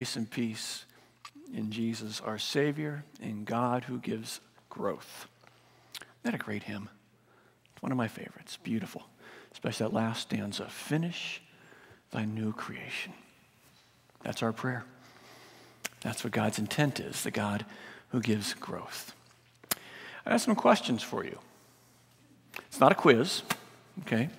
Grace and peace in Jesus, our Savior, in God who gives growth. Isn't that a great hymn? It's one of my favorites. Beautiful. Especially that last stanza finish thy new creation. That's our prayer. That's what God's intent is the God who gives growth. I have some questions for you. It's not a quiz, okay?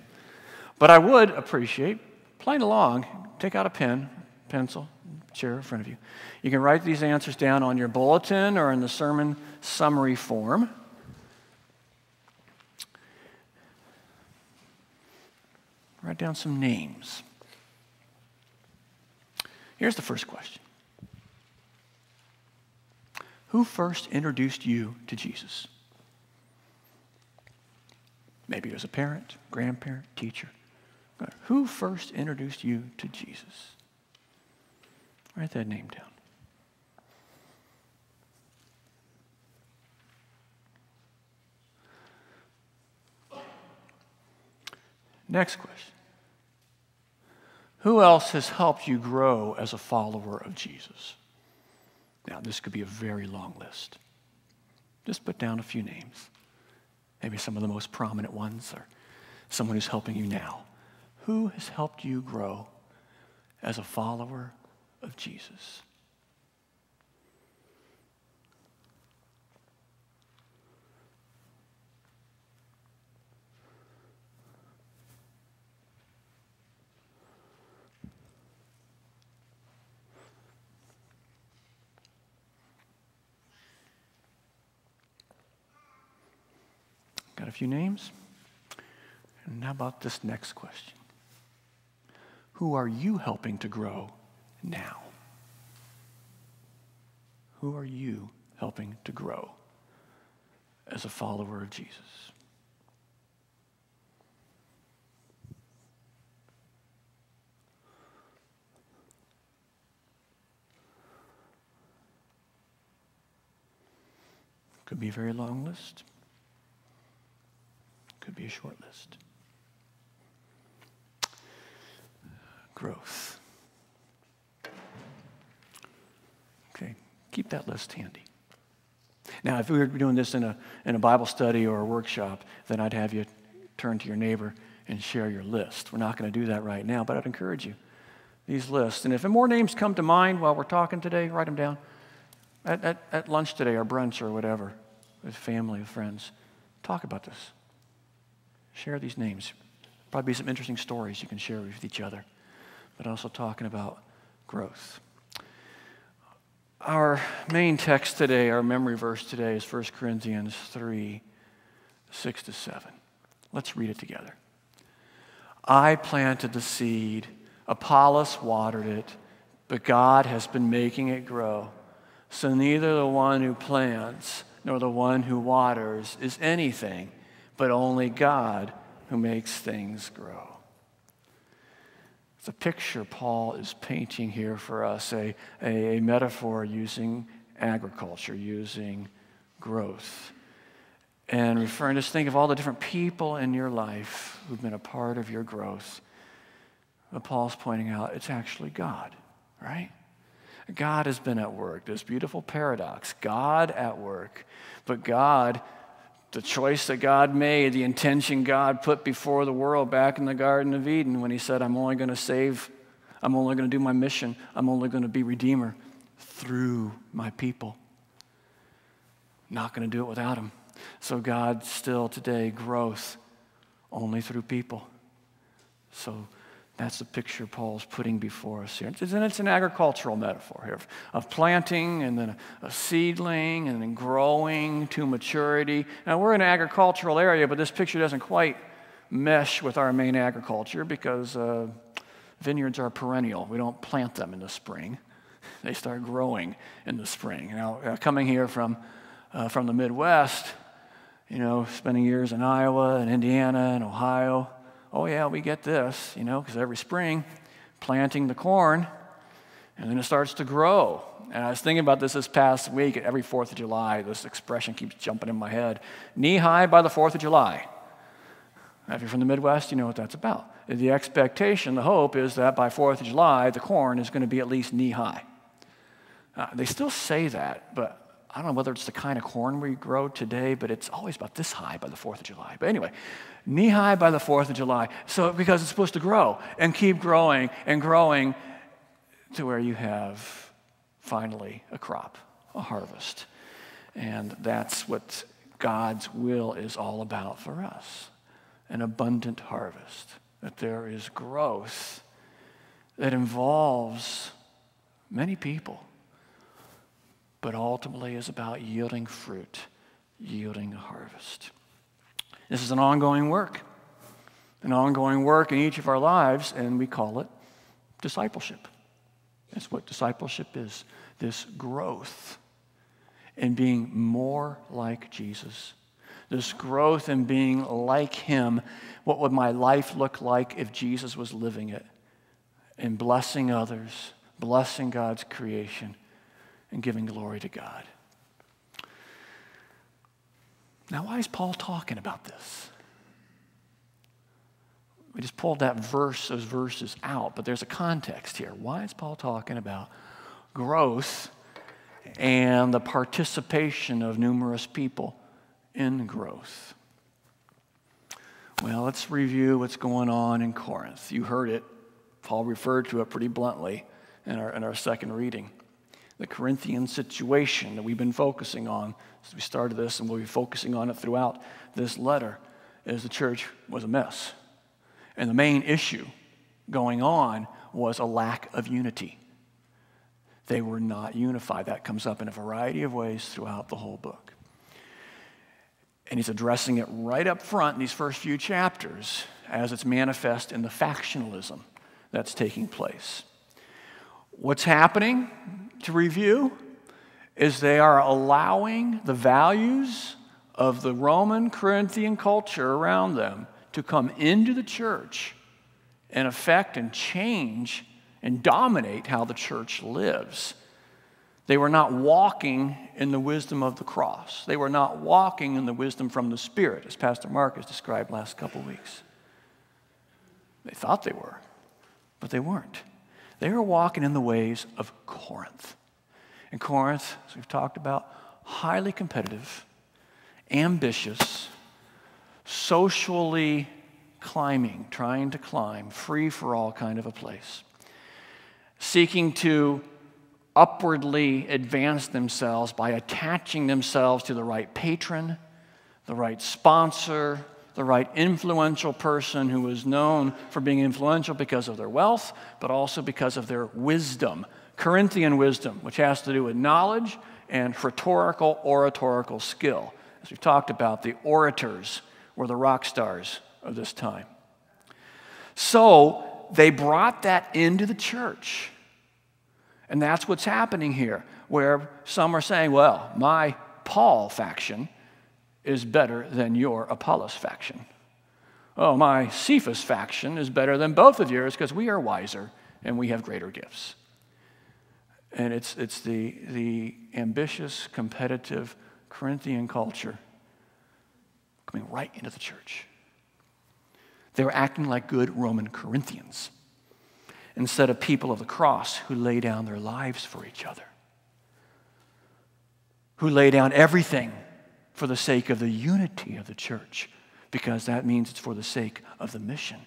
But I would appreciate playing along. Take out a pen, pencil, chair in front of you. You can write these answers down on your bulletin or in the sermon summary form. Write down some names. Here's the first question Who first introduced you to Jesus? Maybe it was a parent, grandparent, teacher. Who first introduced you to Jesus? Write that name down. Next question. Who else has helped you grow as a follower of Jesus? Now, this could be a very long list. Just put down a few names. Maybe some of the most prominent ones, or someone who's helping you now. Who has helped you grow as a follower of Jesus. Got a few names? And how about this next question? Who are you helping to grow now? Who are you helping to grow as a follower of Jesus? Could be a very long list. Could be a short list. Growth. Keep that list handy. Now, if we were doing this in a, in a Bible study or a workshop, then I'd have you turn to your neighbor and share your list. We're not going to do that right now, but I'd encourage you. These lists. And if more names come to mind while we're talking today, write them down. At, at, at lunch today or brunch or whatever, with family, with friends, talk about this. Share these names. Probably some interesting stories you can share with each other, but also talking about growth. Our main text today, our memory verse today, is 1 Corinthians 3 6 to 7. Let's read it together. I planted the seed, Apollos watered it, but God has been making it grow. So neither the one who plants nor the one who waters is anything, but only God who makes things grow. The picture Paul is painting here for us, a, a, a metaphor using agriculture, using growth. And referring, just think of all the different people in your life who've been a part of your growth. But Paul's pointing out it's actually God, right? God has been at work. This beautiful paradox God at work, but God the choice that God made, the intention God put before the world back in the Garden of Eden when He said, I'm only going to save, I'm only going to do my mission, I'm only going to be Redeemer through my people. Not going to do it without Him. So, God still today, growth only through people. So, that's the picture Paul's putting before us here. And it's an agricultural metaphor here of planting and then a, seedling and then growing to maturity. Now, we're in an agricultural area, but this picture doesn't quite mesh with our main agriculture because uh, vineyards are perennial. We don't plant them in the spring, they start growing in the spring. Now, uh, coming here from, uh, from the Midwest, you know, spending years in Iowa and Indiana and Ohio oh, yeah, we get this, you know, because every spring, planting the corn, and then it starts to grow. And I was thinking about this this past week, every 4th of July, this expression keeps jumping in my head knee high by the 4th of July. If you're from the Midwest, you know what that's about. The expectation, the hope is that by 4th of July, the corn is going to be at least knee high. Uh, they still say that, but I don't know whether it's the kind of corn we grow today, but it's always about this high by the 4th of July. But anyway, knee high by the 4th of July. So, because it's supposed to grow and keep growing and growing to where you have finally a crop, a harvest. And that's what God's will is all about for us an abundant harvest, that there is growth that involves many people, but ultimately is about yielding fruit, yielding a harvest. This is an ongoing work, an ongoing work in each of our lives, and we call it discipleship. That's what discipleship is this growth in being more like Jesus. This growth in being like Him. What would my life look like if Jesus was living it? In blessing others, blessing God's creation, and giving glory to God. Now, why is Paul talking about this? We just pulled that verse, those verses out, but there's a context here. Why is Paul talking about growth and the participation of numerous people in growth? Well, let's review what's going on in Corinth. You heard it. Paul referred to it pretty bluntly in our, in our second reading. The Corinthian situation that we've been focusing on as we started this, and we'll be focusing on it throughout this letter, is the church was a mess. And the main issue going on was a lack of unity. They were not unified. That comes up in a variety of ways throughout the whole book. And he's addressing it right up front in these first few chapters as it's manifest in the factionalism that's taking place. What's happening, to review, is they are allowing the values of the Roman Corinthian culture around them to come into the church and affect and change and dominate how the church lives. They were not walking in the wisdom of the cross. They were not walking in the wisdom from the Spirit, as Pastor Mark has described last couple weeks. They thought they were, but they weren't. They were walking in the ways of Corinth. And Corinth, as we've talked about, highly competitive, ambitious, socially climbing, trying to climb, free for all kind of a place, seeking to upwardly advance themselves by attaching themselves to the right patron, the right sponsor, the right influential person who is known for being influential because of their wealth, but also because of their wisdom. Corinthian wisdom, which has to do with knowledge and rhetorical, oratorical skill. As we've talked about, the orators were the rock stars of this time. So they brought that into the church. And that's what's happening here, where some are saying, well, my Paul faction is better than your Apollos faction. Oh, my Cephas faction is better than both of yours because we are wiser and we have greater gifts. And it's, it's the, the ambitious, competitive Corinthian culture coming right into the church. They were acting like good Roman Corinthians instead of people of the cross who lay down their lives for each other, who lay down everything for the sake of the unity of the church, because that means it's for the sake of the mission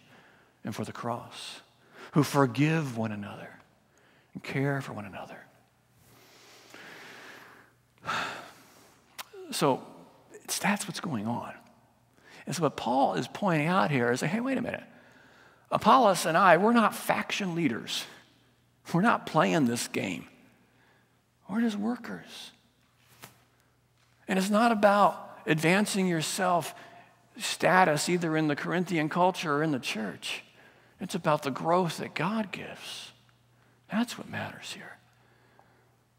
and for the cross, who forgive one another and care for one another. So that's what's going on. And so what Paul is pointing out here is, hey, wait a minute. Apollos and I, we're not faction leaders. We're not playing this game. We're just workers. And it's not about advancing yourself status either in the Corinthian culture or in the church. It's about the growth that God gives. That's what matters here.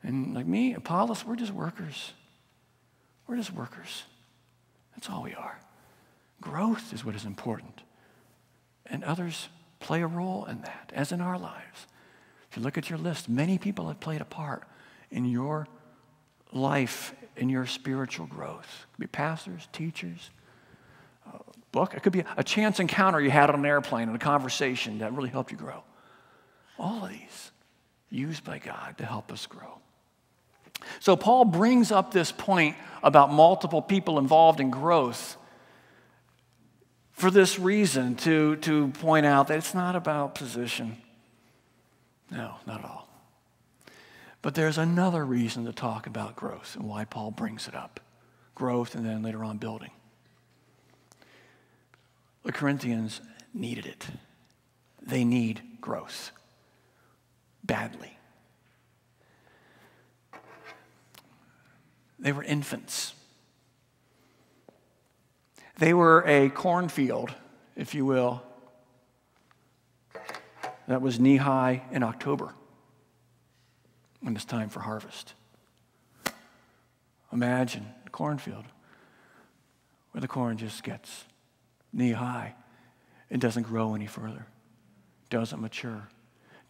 And like me, Apollos, we're just workers. We're just workers. That's all we are. Growth is what is important. And others play a role in that, as in our lives. If you look at your list, many people have played a part in your life, in your spiritual growth. It could be pastors, teachers, uh, book. It could be a chance encounter you had on an airplane and a conversation that really helped you grow. All of these used by God to help us grow. So Paul brings up this point about multiple people involved in growth for this reason to, to point out that it's not about position. No, not at all. But there's another reason to talk about growth and why Paul brings it up growth and then later on building. The Corinthians needed it, they need growth badly. They were infants. They were a cornfield, if you will, that was knee high in October when it's time for harvest. Imagine a cornfield where the corn just gets knee high. It doesn't grow any further, doesn't mature,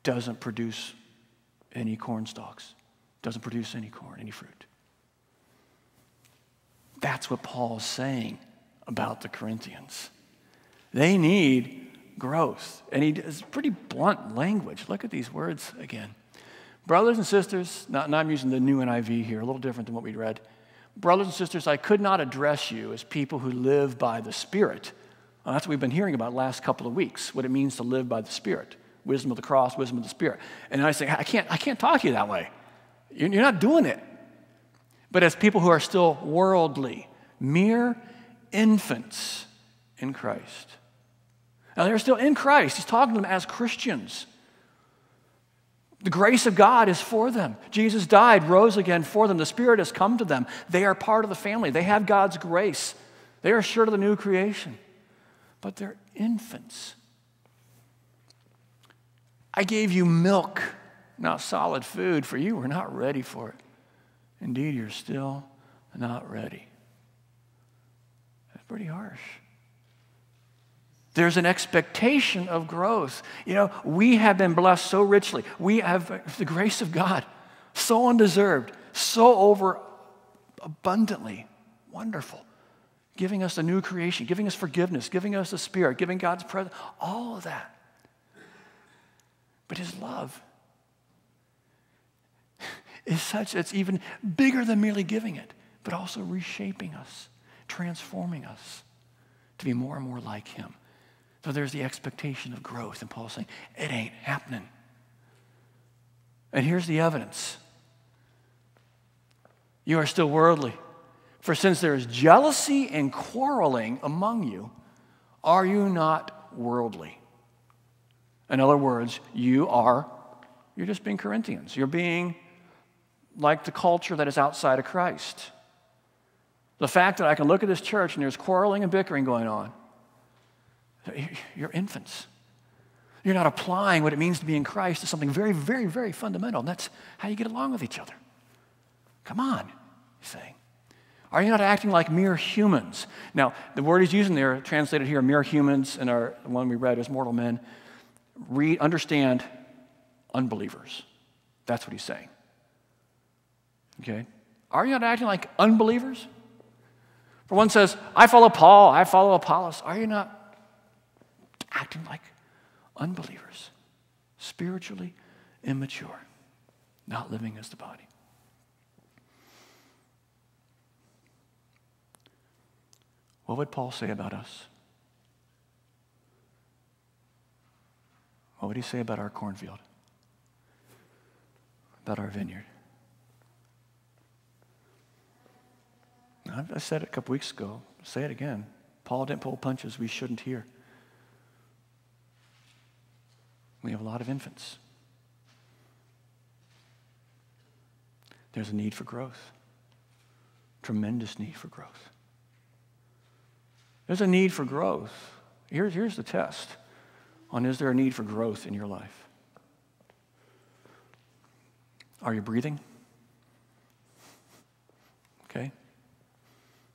doesn't produce any corn stalks, doesn't produce any corn, any fruit. That's what Paul's saying about the Corinthians. They need growth. And he does pretty blunt language. Look at these words again. Brothers and sisters, not, I'm using the new NIV here, a little different than what we read. Brothers and sisters, I could not address you as people who live by the Spirit. Well, that's what we've been hearing about last couple of weeks, what it means to live by the Spirit. Wisdom of the cross, wisdom of the Spirit. And I say, I can't, I can't talk to you that way. You're not doing it. But as people who are still worldly, mere infants in Christ. Now, they're still in Christ. He's talking to them as Christians. The grace of God is for them. Jesus died, rose again for them. The Spirit has come to them. They are part of the family. They have God's grace. They are sure of the new creation. But they're infants. I gave you milk, not solid food, for you were not ready for it. Indeed, you're still not ready That's pretty harsh. There's an expectation of growth. You know, we have been blessed so richly. We have the grace of God, so undeserved, so over abundantly wonderful, giving us a new creation, giving us forgiveness, giving us the Spirit, giving God's presence, all of that. But His love is such it's even bigger than merely giving it, but also reshaping us transforming us to be more and more like Him. So there's the expectation of growth. And Paul's saying, it ain't happening. And here's the evidence you are still worldly. For since there is jealousy and quarreling among you, are you not worldly? In other words, you are, you're just being Corinthians. You're being like the culture that is outside of Christ. The fact that I can look at this church and there's quarreling and bickering going on, you're infants. You're not applying what it means to be in Christ to something very, very, very fundamental, and that's how you get along with each other. Come on, he's saying. Are you not acting like mere humans? Now, the word he's using there, translated here, mere humans, and our one we read is mortal men, read, understand unbelievers. That's what he's saying. Okay? Are you not acting like unbelievers? For one says, I follow Paul, I follow Apollos. Are you not acting like unbelievers, spiritually immature, not living as the body? What would Paul say about us? What would he say about our cornfield? About our vineyard? I said it a couple weeks ago. Say it again. Paul didn't pull punches we shouldn't hear. We have a lot of infants. There's a need for growth, tremendous need for growth. There's a need for growth. Here's, here's the test on is there a need for growth in your life? Are you breathing? Okay.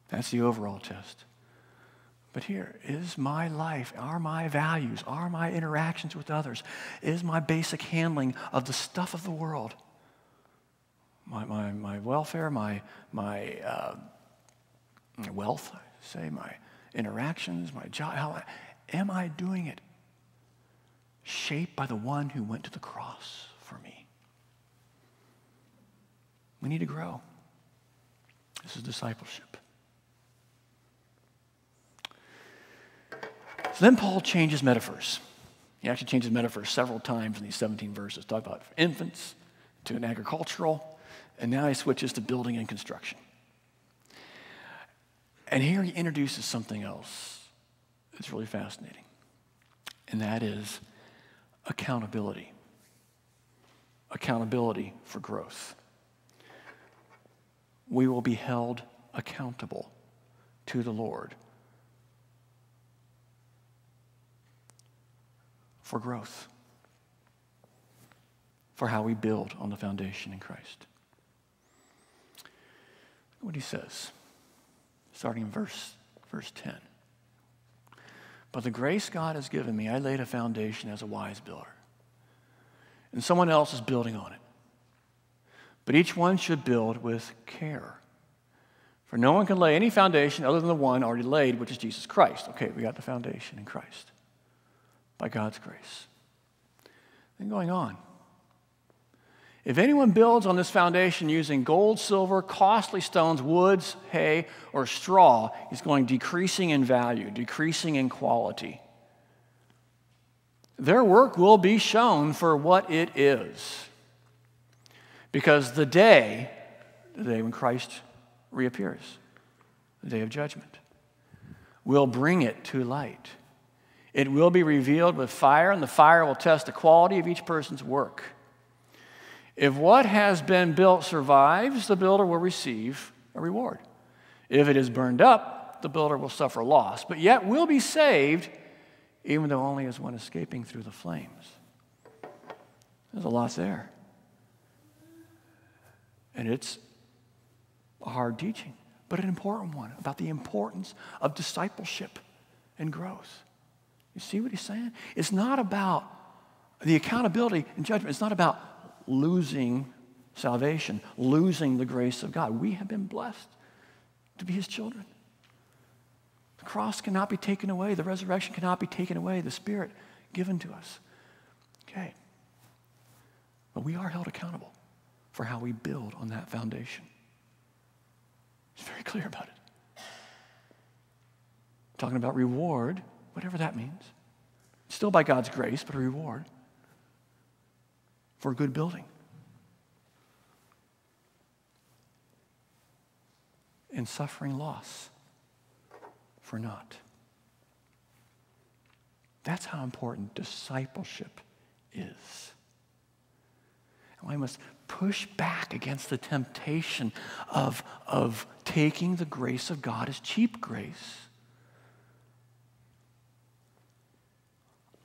That's the overall test. But here is my life, are my values, are my interactions with others, is my basic handling of the stuff of the world, my, my, my welfare, my, my, uh, wealth, I say, my interactions, my job, how I, am I doing it shaped by the one who went to the cross for me? We need to grow. This is discipleship. So then Paul changes metaphors. He actually changes metaphors several times in these 17 verses. Talk about infants to an agricultural, and now he switches to building and construction. And here he introduces something else that's really fascinating, and that is accountability. Accountability for growth. We will be held accountable to the Lord for growth, for how we build on the foundation in Christ. What he says starting in verse, verse 10. But the grace God has given me, I laid a foundation as a wise builder. And someone else is building on it. But each one should build with care. For no one can lay any foundation other than the one already laid, which is Jesus Christ. Okay, we got the foundation in Christ by God's grace. Then going on. If anyone builds on this foundation using gold, silver, costly stones, woods, hay, or straw, he's going decreasing in value, decreasing in quality. Their work will be shown for what it is. Because the day, the day when Christ reappears, the day of judgment, will bring it to light. It will be revealed with fire, and the fire will test the quality of each person's work. If what has been built survives, the builder will receive a reward. If it is burned up, the builder will suffer loss, but yet will be saved, even though only as one escaping through the flames. There's a lot there. And it's a hard teaching, but an important one about the importance of discipleship and growth. You see what he's saying? It's not about the accountability and judgment. It's not about losing salvation, losing the grace of God. We have been blessed to be his children. The cross cannot be taken away, the resurrection cannot be taken away, the Spirit given to us. Okay. But we are held accountable for how we build on that foundation. It's very clear about it. Talking about reward, whatever that means. Still by God's grace, but a reward for good building. And suffering loss for not. That's how important discipleship is. And we must push back against the temptation of, of taking the grace of God as cheap grace.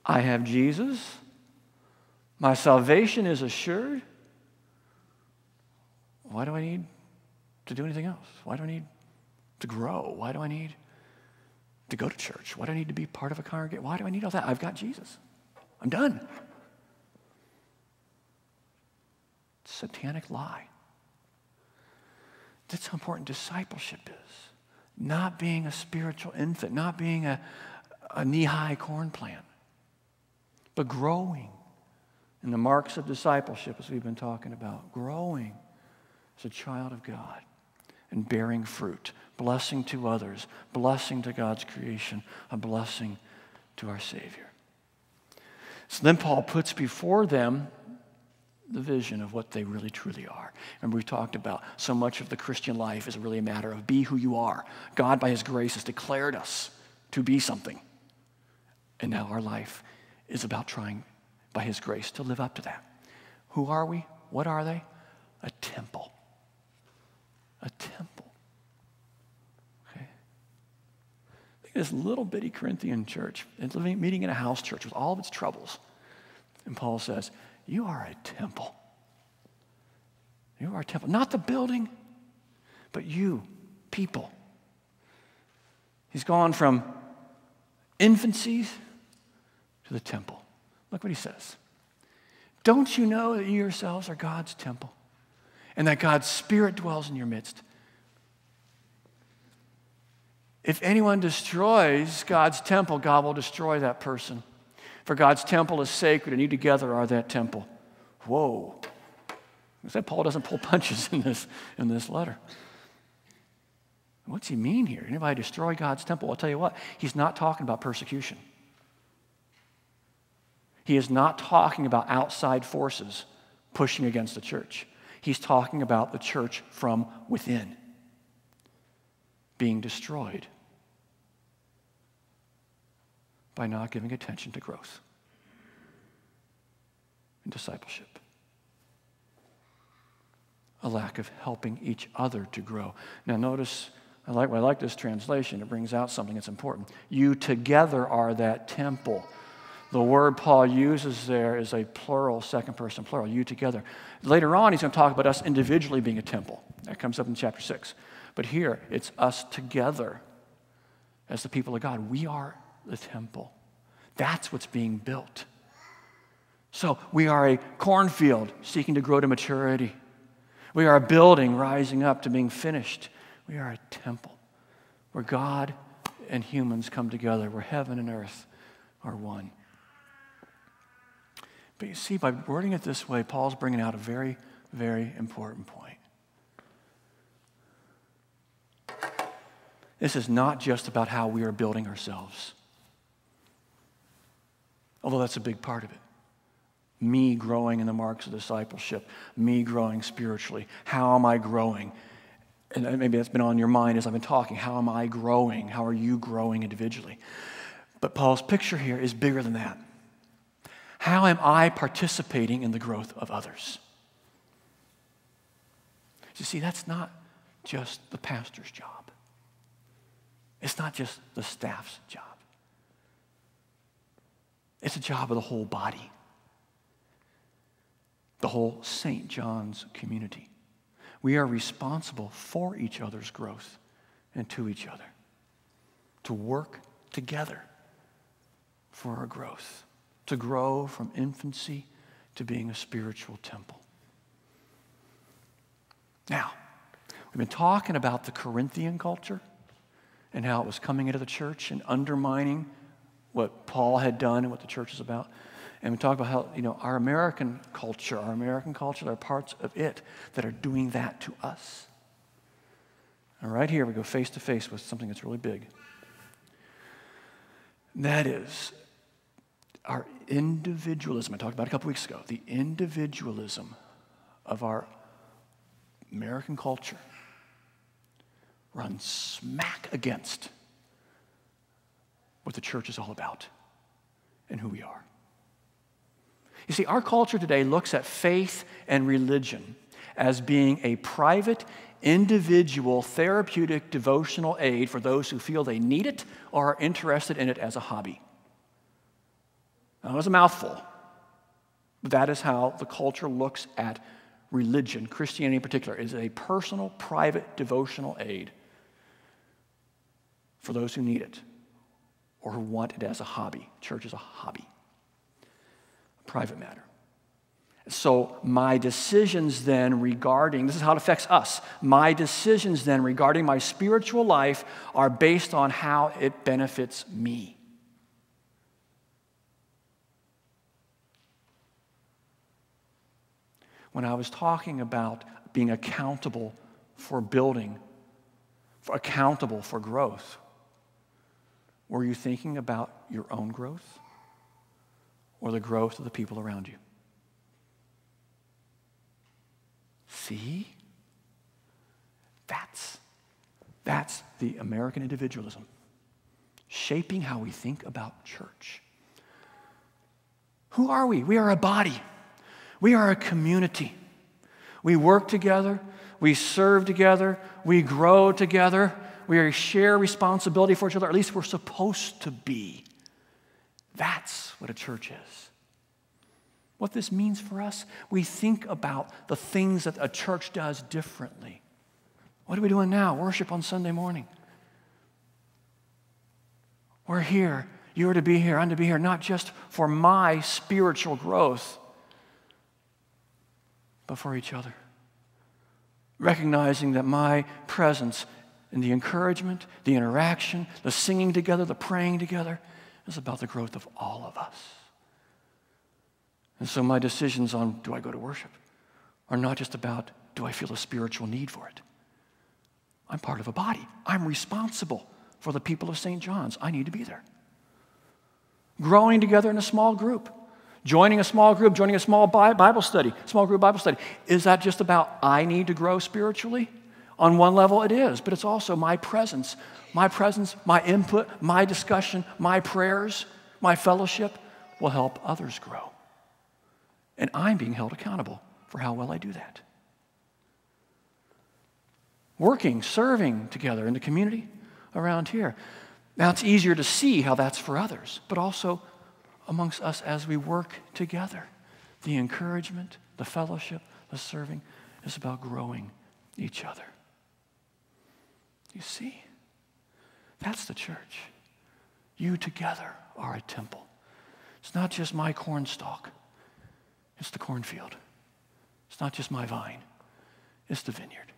I have Jesus. My salvation is assured. Why do I need to do anything else? Why do I need to grow? Why do I need to go to church? Why do I need to be part of a congregation? Why do I need all that? I've got Jesus. I'm done. Satanic lie. That's how important discipleship is. Not being a spiritual infant, not being a, a knee high corn plant, but growing in the marks of discipleship, as we've been talking about, growing as a child of God and bearing fruit, blessing to others, blessing to God's creation, a blessing to our Savior. So then Paul puts before them the vision of what they really truly are. And we've talked about so much of the Christian life is really a matter of be who you are. God, by His grace, has declared us to be something. And now our life is about trying by His grace to live up to that. Who are we? What are they? A temple. A temple. Okay? Think of this little bitty Corinthian church, living, meeting in a house church with all of its troubles. And Paul says, You are a temple. You are a temple. Not the building, but you, people. He's gone from infancy to the temple. Look what he says. Don't you know that you yourselves are God's temple and that God's Spirit dwells in your midst? If anyone destroys God's temple, God will destroy that person. For God's temple is sacred, and you together are that temple. Whoa. I said Paul doesn't pull punches in this, in this letter. What's he mean here? Anybody destroy God's temple? I'll tell you what, he's not talking about persecution. He is not talking about outside forces pushing against the church. He's talking about the church from within being destroyed by not giving attention to growth and discipleship a lack of helping each other to grow. Now, notice, I like, I like this translation. It brings out something that's important. You together are that temple. The word Paul uses there is a plural, second person plural, you together. Later on, he's going to talk about us individually being a temple. That comes up in chapter 6. But here, it's us together as the people of God. We are the temple. That's what's being built. So we are a cornfield seeking to grow to maturity. We are a building rising up to being finished. We are a temple where God and humans come together, where heaven and earth are one. But you see, by wording it this way, Paul's bringing out a very, very important point. This is not just about how we are building ourselves, although that's a big part of it me growing in the marks of discipleship, me growing spiritually. How am I growing? And maybe that's been on your mind as I've been talking. How am I growing? How are you growing individually? But Paul's picture here is bigger than that. How am I participating in the growth of others? You see, that's not just the pastor's job, it's not just the staff's job, it's a job of the whole body the whole St. John's community. We are responsible for each other's growth and to each other, to work together for our growth, to grow from infancy to being a spiritual temple. Now, we've been talking about the Corinthian culture and how it was coming into the church and undermining what Paul had done and what the church is about. And we talk about how, you know, our American culture, our American culture, there are parts of it that are doing that to us. And right here, we go face to face with something that's really big. And that is our individualism. I talked about a couple weeks ago. The individualism of our American culture runs smack against what the church is all about and who we are. You see, our culture today looks at faith and religion as being a private, individual, therapeutic, devotional aid for those who feel they need it or are interested in it as a hobby. That was a mouthful, that is how the culture looks at religion, Christianity in particular, is a personal, private, devotional aid for those who need it or who want it as a hobby. Church is a hobby a private matter. So, my decisions then regarding this is how it affects us. My decisions then regarding my spiritual life are based on how it benefits me. When I was talking about being accountable for building, for accountable for growth, were you thinking about your own growth? or the growth of the people around you. See? That's, that's the American individualism, shaping how we think about church. Who are we? We are a body, we are a community. We work together, we serve together, we grow together, we share responsibility for each other, at least we're supposed to be. That's what a church is. What this means for us, we think about the things that a church does differently. What are we doing now? Worship on Sunday morning. We're here. You're to be here. I'm to be here, not just for my spiritual growth, but for each other. Recognizing that my presence and the encouragement, the interaction, the singing together, the praying together, is about the growth of all of us. And so my decisions on do I go to worship are not just about do I feel a spiritual need for it? I'm part of a body. I'm responsible for the people of St. John's. I need to be there. Growing together in a small group, joining a small group, joining a small Bible study, small group Bible study. Is that just about I need to grow spiritually? On one level, it is, but it's also my presence. My presence, my input, my discussion, my prayers, my fellowship will help others grow. And I'm being held accountable for how well I do that. Working, serving together in the community around here. Now, it's easier to see how that's for others, but also amongst us as we work together. The encouragement, the fellowship, the serving is about growing each other. You see, that's the church. You together are a temple. It's not just my cornstalk, it's the cornfield. It's not just my vine, it's the vineyard.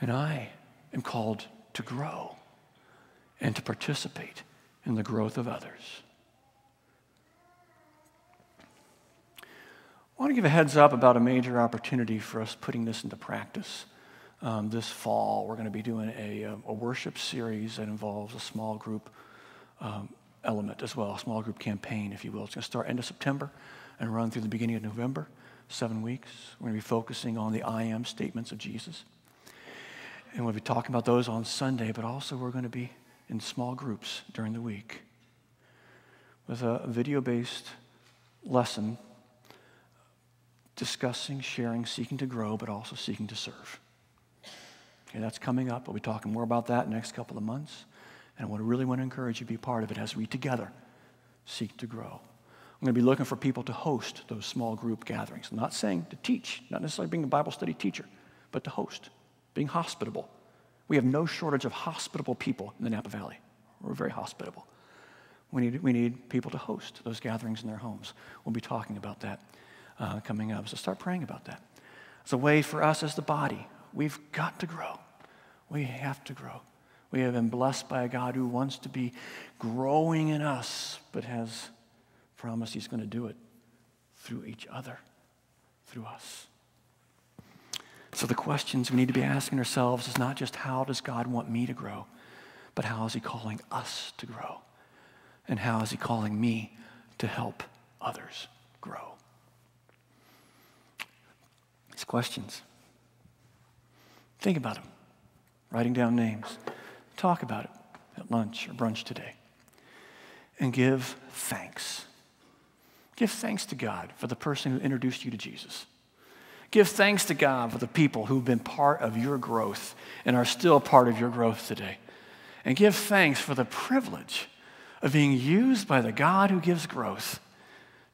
And I am called to grow and to participate in the growth of others. I want to give a heads up about a major opportunity for us putting this into practice. Um, this fall, we're going to be doing a, um, a, worship series that involves a small group um, element as well, a small group campaign, if you will. It's going to start end of September and run through the beginning of November, seven weeks. We're going to be focusing on the I am statements of Jesus. And we'll be talking about those on Sunday, but also we're going to be in small groups during the week with a video based lesson discussing, sharing, seeking to grow, but also seeking to serve. Okay, that's coming up. We'll be talking more about that in the next couple of months. And I really want to encourage you to be part of it as we together seek to grow. I'm going to be looking for people to host those small group gatherings. I'm not saying to teach, not necessarily being a Bible study teacher, but to host, being hospitable. We have no shortage of hospitable people in the Napa Valley. We're very hospitable. We need, we need people to host those gatherings in their homes. We'll be talking about that uh, coming up. So start praying about that. It's a way for us as the body. We've got to grow. We have to grow. We have been blessed by a God who wants to be growing in us, but has promised He's going to do it through each other, through us. So the questions we need to be asking ourselves is not just how does God want me to grow, but how is He calling us to grow? And how is He calling me to help others grow? These questions. Think about them. Writing down names. Talk about it at lunch or brunch today. And give thanks. Give thanks to God for the person who introduced you to Jesus. Give thanks to God for the people who've been part of your growth and are still part of your growth today. And give thanks for the privilege of being used by the God who gives growth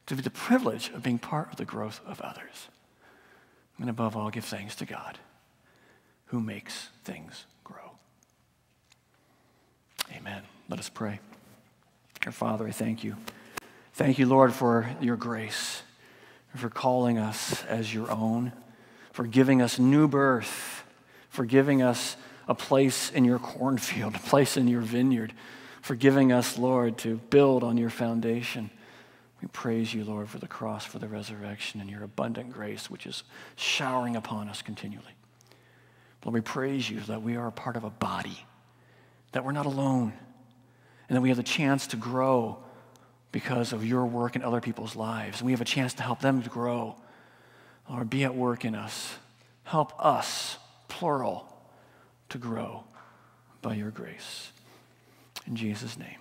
to be the privilege of being part of the growth of others. And above all, give thanks to God who makes things grow. Amen. Let us pray. Our Father, I thank you. Thank you, Lord, for your grace, for calling us as your own, for giving us new birth, for giving us a place in your cornfield, a place in your vineyard, for giving us, Lord, to build on your foundation. We praise you, Lord, for the cross, for the resurrection, and your abundant grace, which is showering upon us continually. Lord, we praise you that we are a part of a body, that we're not alone, and that we have the chance to grow because of your work in other people's lives. And we have a chance to help them to grow. Lord, be at work in us. Help us, plural, to grow by your grace. In Jesus' name.